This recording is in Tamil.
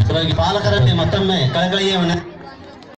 ಸಲುವಾಗಿ ಪಾಲಕರಲ್ಲಿ ಮತ್ತೊಮ್ಮೆ ಕಳಕಳಿಯ ವಿನಂತಿ